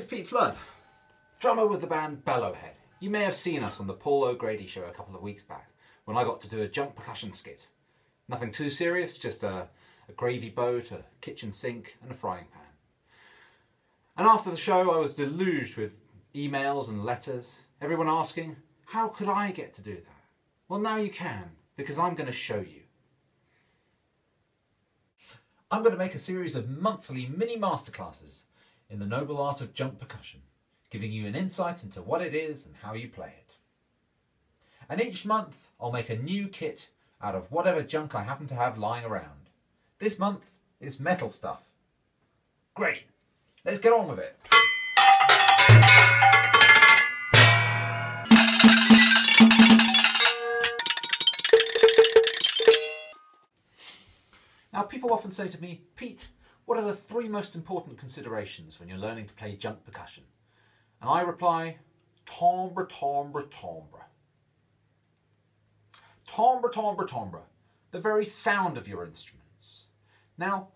Flood, drummer with the band Bellowhead. You may have seen us on the Paul O'Grady show a couple of weeks back when I got to do a junk percussion skit. Nothing too serious, just a, a gravy boat, a kitchen sink, and a frying pan. And after the show, I was deluged with emails and letters, everyone asking, How could I get to do that? Well, now you can, because I'm going to show you. I'm going to make a series of monthly mini masterclasses in the noble art of junk percussion, giving you an insight into what it is and how you play it. And each month I'll make a new kit out of whatever junk I happen to have lying around. This month is metal stuff. Great, let's get on with it. Now people often say to me, Pete, what are the three most important considerations when you're learning to play junk percussion? And I reply, timbre, timbre, timbre. Timbre, timbre, timbre. The very sound of your instruments. Now,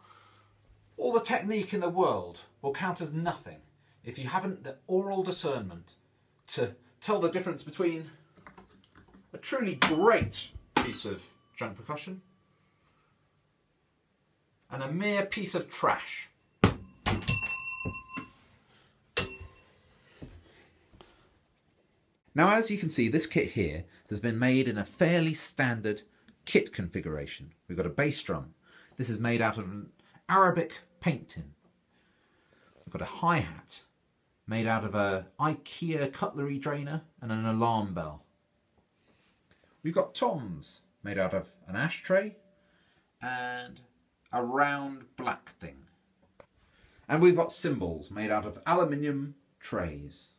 all the technique in the world will count as nothing if you haven't the aural discernment to tell the difference between a truly great piece of junk percussion and a mere piece of trash. Now as you can see this kit here has been made in a fairly standard kit configuration. We've got a bass drum. This is made out of an Arabic paint tin. We've got a hi-hat made out of a IKEA cutlery drainer and an alarm bell. We've got toms made out of an ashtray and a round black thing. And we've got cymbals made out of aluminium trays.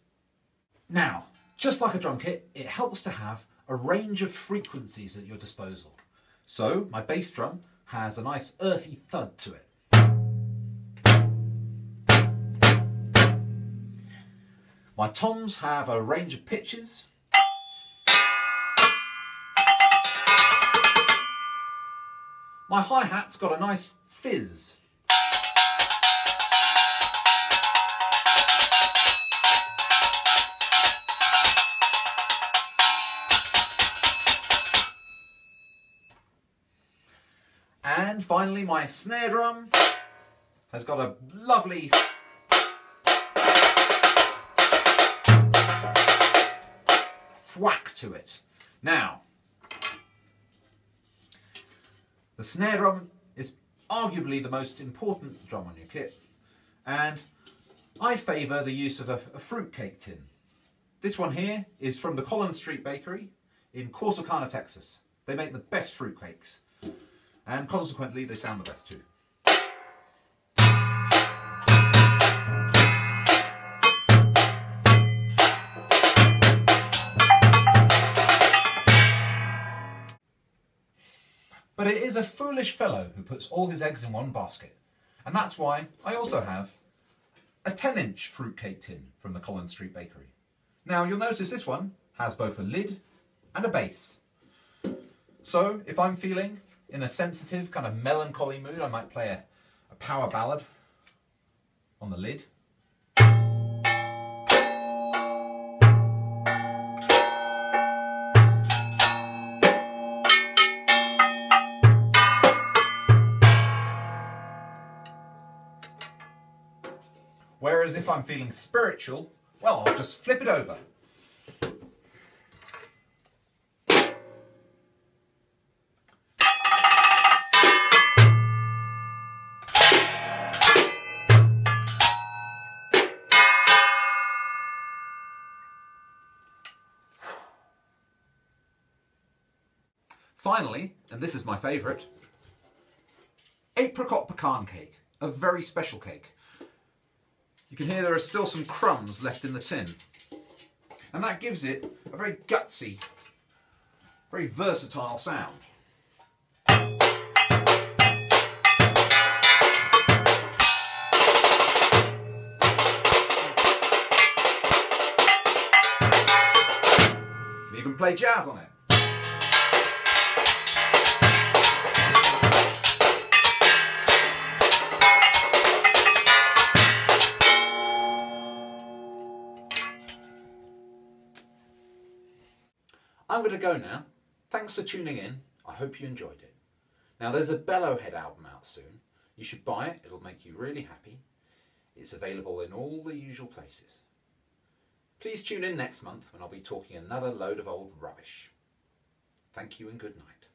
Now, just like a drum kit, it helps to have a range of frequencies at your disposal. So my bass drum has a nice earthy thud to it. My toms have a range of pitches My hi-hat's got a nice fizz. And finally my snare drum has got a lovely thwack to it. Now, The snare drum is arguably the most important drum on your kit and I favour the use of a, a fruitcake tin. This one here is from the Collins Street Bakery in Corsicana, Texas. They make the best fruitcakes and consequently they sound the best too. But it is a foolish fellow who puts all his eggs in one basket. And that's why I also have a 10 inch fruitcake tin from the Collins Street Bakery. Now you'll notice this one has both a lid and a base. So if I'm feeling in a sensitive kind of melancholy mood, I might play a, a power ballad on the lid Whereas if I'm feeling spiritual, well, I'll just flip it over. Finally, and this is my favourite, apricot pecan cake, a very special cake. You can hear there are still some crumbs left in the tin. And that gives it a very gutsy, very versatile sound. You can even play jazz on it. I'm going to go now. Thanks for tuning in. I hope you enjoyed it. Now, there's a Bellowhead album out soon. You should buy it, it'll make you really happy. It's available in all the usual places. Please tune in next month when I'll be talking another load of old rubbish. Thank you and good night.